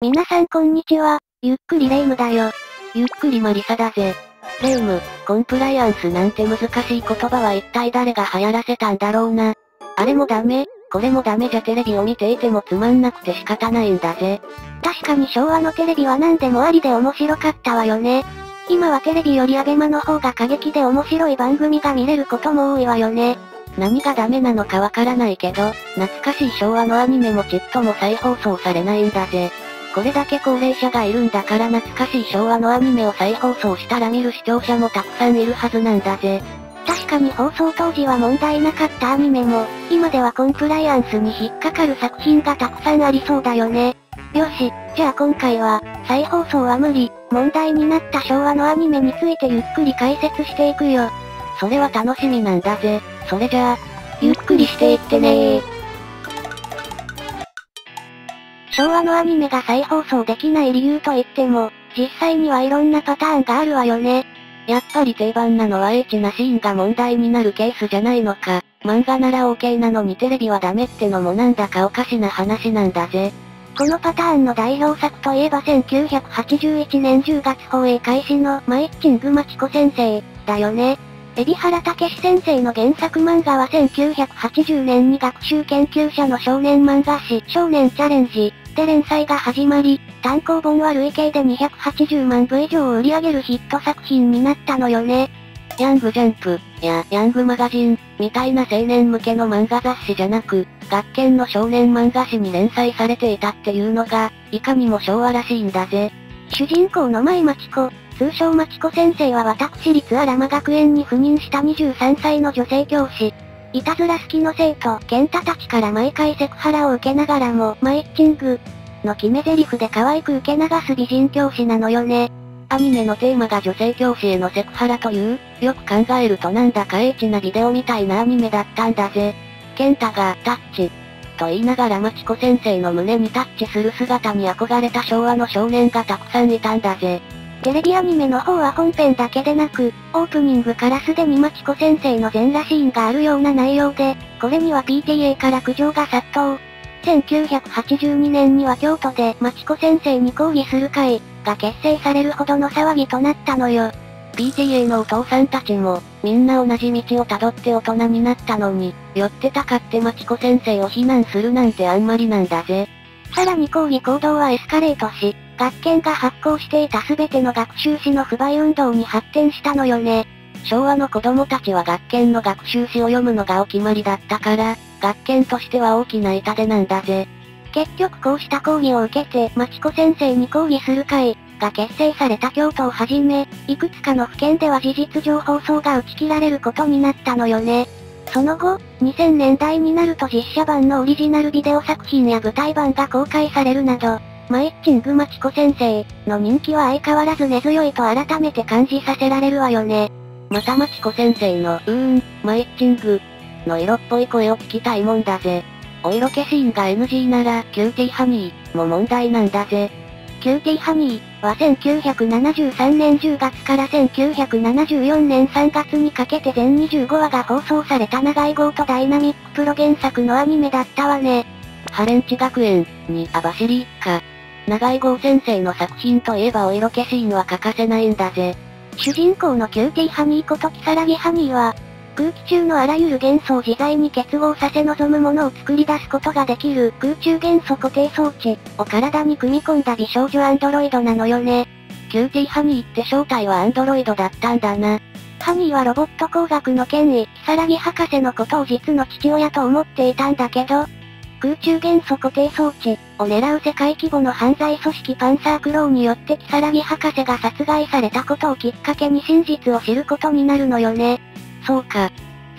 皆さんこんにちは、ゆっくりレ夢ムだよ。ゆっくりマリサだぜ。レ夢ム、コンプライアンスなんて難しい言葉は一体誰が流行らせたんだろうな。あれもダメ、これもダメじゃテレビを見ていてもつまんなくて仕方ないんだぜ。確かに昭和のテレビは何でもありで面白かったわよね。今はテレビよりアベマの方が過激で面白い番組が見れることも多いわよね。何がダメなのかわからないけど、懐かしい昭和のアニメもちっとも再放送されないんだぜ。これだけ高齢者がいるんだから懐かしい昭和のアニメを再放送したら見る視聴者もたくさんいるはずなんだぜ。確かに放送当時は問題なかったアニメも、今ではコンプライアンスに引っかかる作品がたくさんありそうだよね。よし、じゃあ今回は、再放送は無理、問題になった昭和のアニメについてゆっくり解説していくよ。それは楽しみなんだぜ。それじゃあ、ゆっくりしていってねー。昭和のアニメが再放送できない理由といっても、実際にはいろんなパターンがあるわよね。やっぱり定番なのはエッチなシーンが問題になるケースじゃないのか。漫画なら OK なのにテレビはダメってのもなんだかおかしな話なんだぜ。このパターンの代表作といえば1981年10月放映開始のマイッチングマチコ先生、だよね。海老原武史先生の原作漫画は1980年に学習研究者の少年漫画誌少年チャレンジで連載が始まり、単行本は累計で280万部以上を売り上げるヒット作品になったのよね。ヤングジャンプ、やヤングマガジン、みたいな青年向けの漫画雑誌じゃなく、学研の少年漫画誌に連載されていたっていうのが、いかにも昭和らしいんだぜ。主人公の舞町子、通称町子先生は私立荒間学園に赴任した23歳の女性教師。いたずら好きの生徒、健太たちから毎回セクハラを受けながらも、マイッチングの決め台詞で可愛く受け流す美人教師なのよね。アニメのテーマが女性教師へのセクハラという、よく考えるとなんだかエッチなビデオみたいなアニメだったんだぜ。健太が、タッチ。と言いながらマチコ先生の胸にタッチする姿に憧れた昭和の少年がたくさんいたんだぜ。テレビアニメの方は本編だけでなく、オープニングからすでにマチコ先生の全裸シーンがあるような内容で、これには PTA から苦情が殺到。1982年には京都でマチコ先生に抗議する会が結成されるほどの騒ぎとなったのよ。PTA のお父さんたちも、みんな同じ道をたどって大人になったのに、寄ってたかってマチコ先生を非難するなんてあんまりなんだぜ。さらに抗議行動はエスカレートし、学研が発行していた全ての学習誌の不買運動に発展したのよね。昭和の子供たちは学研の学習誌を読むのがお決まりだったから、学研としては大きな痛手なんだぜ。結局こうした抗議を受けて、町子先生に抗議する会が結成された京都をはじめ、いくつかの府県では事実上放送が打ち切られることになったのよね。その後、2000年代になると実写版のオリジナルビデオ作品や舞台版が公開されるなど、マイッチングマチコ先生の人気は相変わらず根強いと改めて感じさせられるわよね。またマチコ先生の、うーん、マイッチングの色っぽい声を聞きたいもんだぜ。お色気シーンが NG なら、キューティーハニーも問題なんだぜ。キューティーハニーは1973年10月から1974年3月にかけて全25話が放送された永井豪とダイナミックプロ原作のアニメだったわね。ハレンチ学園にあばしり一家。永井豪先生の作品といえばお色気シーンは欠かせないんだぜ。主人公のキューティーハニーことキサラギハニーは、空気中のあらゆる元素を自在に結合させ望むものを作り出すことができる空中元素固定装置を体に組み込んだ美少女アンドロイドなのよね。キューティーハニーって正体はアンドロイドだったんだな。ハニーはロボット工学の権威、キサラギ博士のことを実の父親と思っていたんだけど、空中元素固定装置を狙う世界規模の犯罪組織パンサークローによってキサラギ博士が殺害されたことをきっかけに真実を知ることになるのよね。そうか。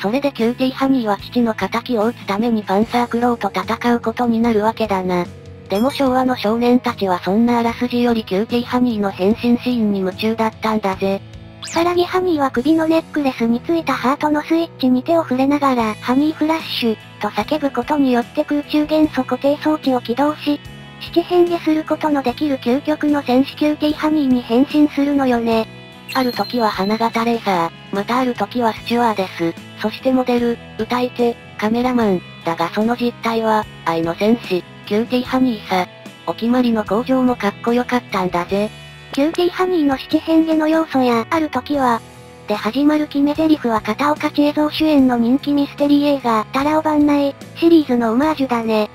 それでキューティーハニーは父の仇を討つためにパンサークローと戦うことになるわけだな。でも昭和の少年たちはそんなあらすじよりキューティーハニーの変身シーンに夢中だったんだぜ。キサラギハニーは首のネックレスについたハートのスイッチに手を触れながら、ハニーフラッシュ、と叫ぶことによって空中元素固定装置を起動し、七変化することのできる究極の戦士キューティーハニーに変身するのよね。ある時は花形レーサー、またある時はスチュワーデス、そしてモデル、歌い手、カメラマン、だがその実体は、愛の戦士、キューティーハニーさ。お決まりの口上もかっこよかったんだぜ。キューティーハニーの七変化の要素や、ある時は、で始まる決め台詞は片岡千恵蔵主演の人気ミステリー映画、多羅尾伴内、シリーズのオマージュだね。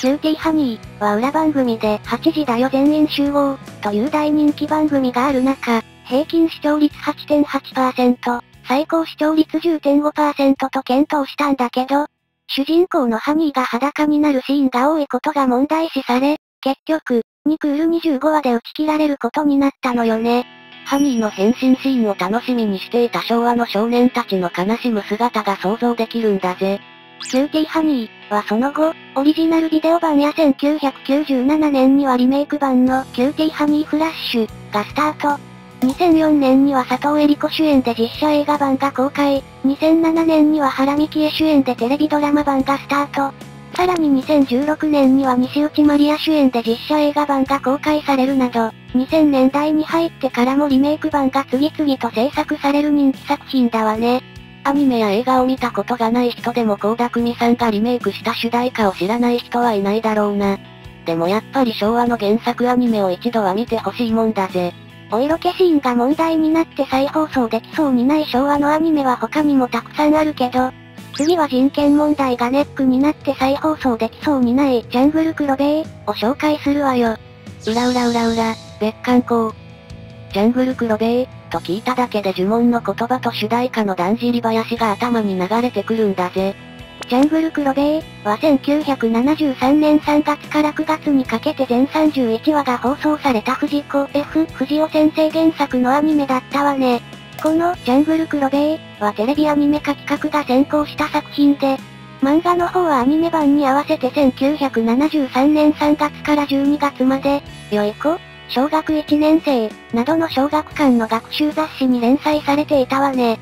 キューティーハニーは裏番組で8時だよ全員集合という大人気番組がある中、平均視聴率8.8%、最高視聴率10.5%と健闘したんだけど、主人公のハニーが裸になるシーンが多いことが問題視され、結局、2クール25話で打ち切られることになったのよね。ハニーの変身シーンを楽しみにしていた昭和の少年たちの悲しむ姿が想像できるんだぜ。キューティーハニーはその後、オリジナルビデオ版や1997年にはリメイク版のキューティーハニーフラッシュがスタート。2004年には佐藤江梨子主演で実写映画版が公開。2007年には原幹恵主演でテレビドラマ版がスタート。さらに2016年には西内まりや主演で実写映画版が公開されるなど、2000年代に入ってからもリメイク版が次々と制作される人気作品だわね。アニメや映画を見たことがない人でも高田組さんがリメイクした主題歌を知らない人はいないだろうな。でもやっぱり昭和の原作アニメを一度は見てほしいもんだぜ。お色気シーンが問題になって再放送できそうにない昭和のアニメは他にもたくさんあるけど、次は人権問題がネックになって再放送できそうにないジャングルクロベイを紹介するわよ。うらうらうらうら、別館校。ジャングルクロベイと聞いただけで呪文の言葉と主題歌のだんじり林が頭に流れてくるんだぜ。ジャングルクロベイは1973年3月から9月にかけて全31話が放送された藤子 F 藤尾先生原作のアニメだったわね。このジャングルクロベイはテレビアニメ化企画が先行した作品で、漫画の方はアニメ版に合わせて1973年3月から12月まで、良い子小学1年生、などの小学館の学習雑誌に連載されていたわね。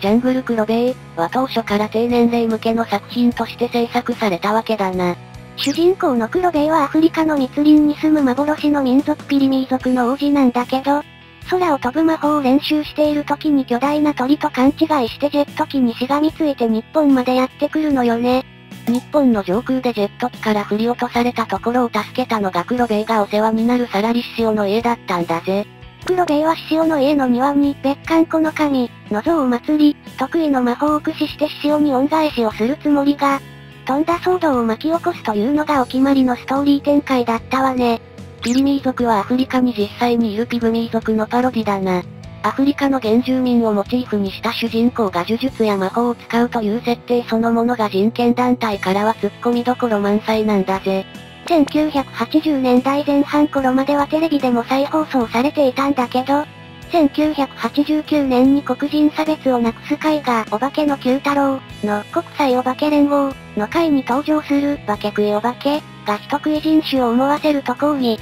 ジャングルクロベイは当初から低年齢向けの作品として制作されたわけだな。主人公のクロベイはアフリカの密林に住む幻の民族ピリミー族の王子なんだけど、空を飛ぶ魔法を練習している時に巨大な鳥と勘違いしてジェット機にしがみついて日本までやってくるのよね。日本の上空でジェット機から振り落とされたところを助けたのが黒ベイがお世話になるサラリシオの家だったんだぜ。黒ベイは獅子の家の庭に別館子の神、の像を祭り、得意の魔法を駆使して獅子に恩返しをするつもりが、とんだ騒動を巻き起こすというのがお決まりのストーリー展開だったわね。ピリミー族はアフリカに実際にいるピグミー族のパロディだな。アフリカの原住民をモチーフにした主人公が呪術や魔法を使うという設定そのものが人権団体からは突っ込みどころ満載なんだぜ。1980年代前半頃まではテレビでも再放送されていたんだけど、1989年に黒人差別をなくす会がお化けの九太郎の国際お化け連合の会に登場する化け食いお化けが人食い人種を思わせると抗議。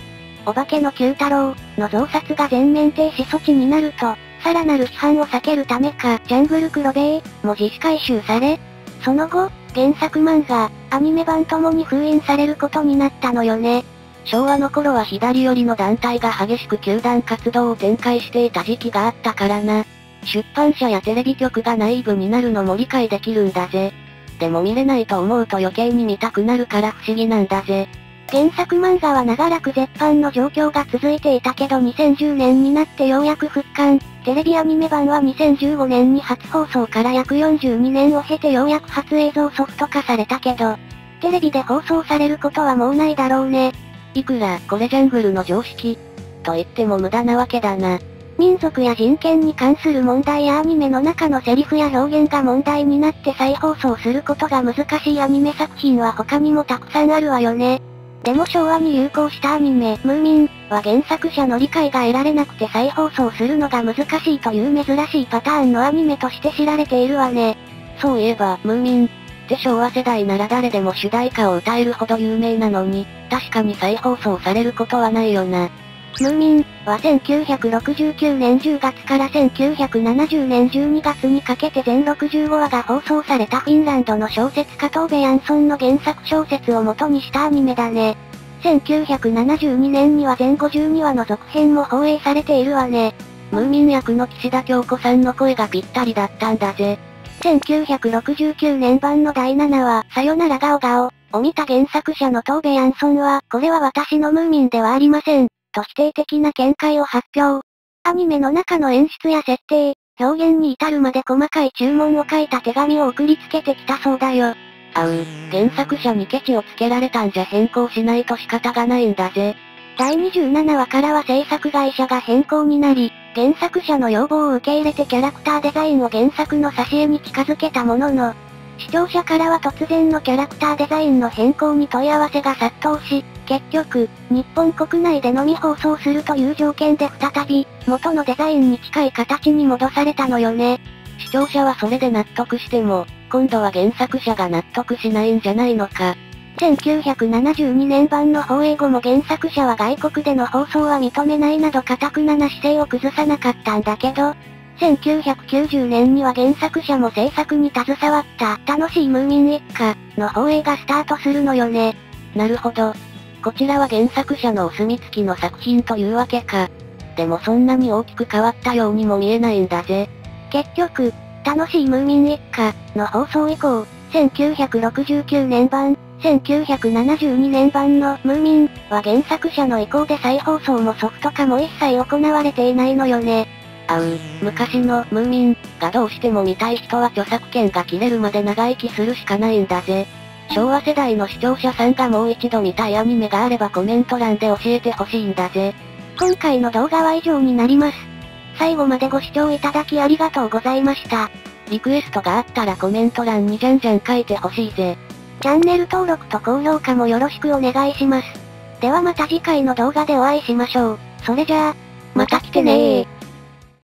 お化けの九太郎の増刷が全面停止措置になると、さらなる批判を避けるためか、ジャングルクロベイも自主回収され、その後、原作漫画、アニメ版ともに封印されることになったのよね。昭和の頃は左寄りの団体が激しく球団活動を展開していた時期があったからな。出版社やテレビ局がナイーブになるのも理解できるんだぜ。でも見れないと思うと余計に見たくなるから不思議なんだぜ。原作漫画は長らく絶版の状況が続いていたけど2010年になってようやく復刊。テレビアニメ版は2015年に初放送から約42年を経てようやく初映像ソフト化されたけど、テレビで放送されることはもうないだろうね。いくら、これジャングルの常識、と言っても無駄なわけだな。民族や人権に関する問題やアニメの中のセリフや表現が問題になって再放送することが難しいアニメ作品は他にもたくさんあるわよね。でも昭和に流行したアニメ、ムーミンは原作者の理解が得られなくて再放送するのが難しいという珍しいパターンのアニメとして知られているわね。そういえば、ムーミンって昭和世代なら誰でも主題歌を歌えるほど有名なのに、確かに再放送されることはないよな。ムーミンは1969年10月から1970年12月にかけて全65話が放送されたフィンランドの小説家トーベ・ヤンソンの原作小説を元にしたアニメだね。1972年には全52話の続編も放映されているわね。ムーミン役の岸田京子さんの声がぴったりだったんだぜ。1969年版の第7話、さよならガオガオを見た原作者のトーベ・ヤンソンは、これは私のムーミンではありません、と否定的な見解を発表。アニメの中の演出や設定、表現に至るまで細かい注文を書いた手紙を送りつけてきたそうだよ。あう、原作者にケチをつけられたんじゃ変更しないと仕方がないんだぜ。第27話からは制作会社が変更になり、原作者の要望を受け入れてキャラクターデザインを原作の挿絵に近づけたものの、視聴者からは突然のキャラクターデザインの変更に問い合わせが殺到し、結局、日本国内でのみ放送するという条件で再び、元のデザインに近い形に戻されたのよね。視聴者はそれで納得しても、今度は原作者が納得しないんじゃないのか。1972年版の放映後も原作者は外国での放送は認めないなど堅くなな姿勢を崩さなかったんだけど、1990年には原作者も制作に携わった楽しいムーミン一家の放映がスタートするのよね。なるほど。こちらは原作者のお墨付きの作品というわけか。でもそんなに大きく変わったようにも見えないんだぜ。結局、楽しいムーミン一家の放送以降、1969年版、1972年版のムーミンは原作者の意向で再放送もソフト化も一切行われていないのよね。あう、昔のムーミンがどうしても見たい人は著作権が切れるまで長生きするしかないんだぜ。昭和世代の視聴者さんがもう一度見たいアニメがあればコメント欄で教えてほしいんだぜ。今回の動画は以上になります。最後までご視聴いただきありがとうございました。リクエストがあったらコメント欄にじゃんじゃん書いてほしいぜ。チャンネル登録と高評価もよろしくお願いします。ではまた次回の動画でお会いしましょう。それじゃあ、また来てねー。